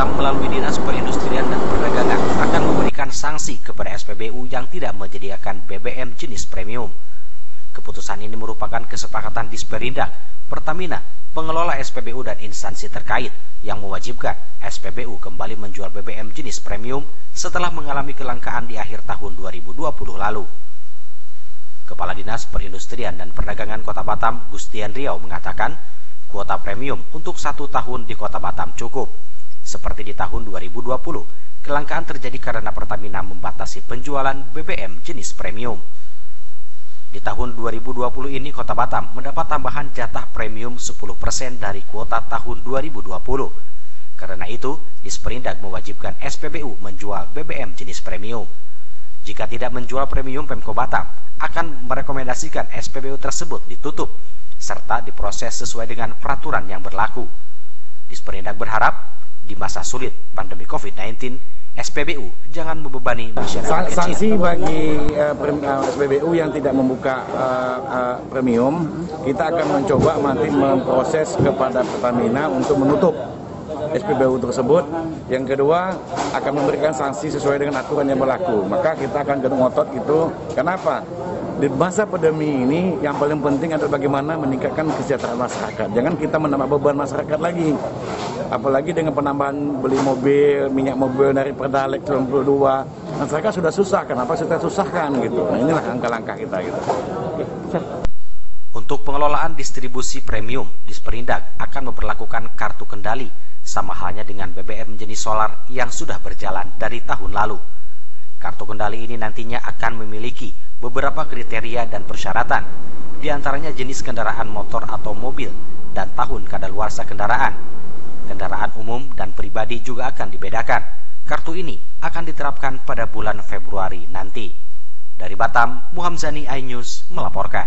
Melalui Dinas Perindustrian dan Perdagangan akan memberikan sanksi kepada SPBU yang tidak menyediakan BBM jenis premium. Keputusan ini merupakan kesepakatan Disperindak, Pertamina, pengelola SPBU dan instansi terkait yang mewajibkan SPBU kembali menjual BBM jenis premium setelah mengalami kelangkaan di akhir tahun 2020 lalu. Kepala Dinas Perindustrian dan Perdagangan Kota Batam, Gustian Riau mengatakan, kuota premium untuk satu tahun di Kota Batam cukup. Seperti di tahun 2020, kelangkaan terjadi karena Pertamina membatasi penjualan BBM jenis premium. Di tahun 2020 ini Kota Batam mendapat tambahan jatah premium 10% dari kuota tahun 2020. Karena itu, Disperindak mewajibkan SPBU menjual BBM jenis premium. Jika tidak menjual premium Pemko Batam akan merekomendasikan SPBU tersebut ditutup serta diproses sesuai dengan peraturan yang berlaku. Disperindak berharap masa sulit pandemi COVID-19, SPBU jangan membebani masyarakat kecil. Sanksi bagi uh, uh, SPBU yang tidak membuka uh, uh, premium, kita akan mencoba nanti memproses kepada Pertamina untuk menutup SPBU tersebut. Yang kedua akan memberikan sanksi sesuai dengan aturan yang berlaku. Maka kita akan gedung otot itu. Kenapa? Di masa pandemi ini yang paling penting adalah bagaimana meningkatkan kesejahteraan masyarakat. Jangan kita menambah beban masyarakat lagi. Apalagi dengan penambahan beli mobil, minyak mobil dari Pertalite 92. Masyarakat sudah susah, kenapa kita susahkan gitu. Nah inilah langkah-langkah kita gitu. Untuk pengelolaan distribusi premium, Disperindak akan memperlakukan kartu kendali sama halnya dengan BBM jenis solar yang sudah berjalan dari tahun lalu. Kartu kendali ini nantinya akan memiliki beberapa kriteria dan persyaratan, di antaranya jenis kendaraan motor atau mobil dan tahun kadaluarsa kendaraan. Kendaraan umum dan pribadi juga akan dibedakan. Kartu ini akan diterapkan pada bulan Februari nanti. Dari Batam, Muhammad Zani iNews melaporkan.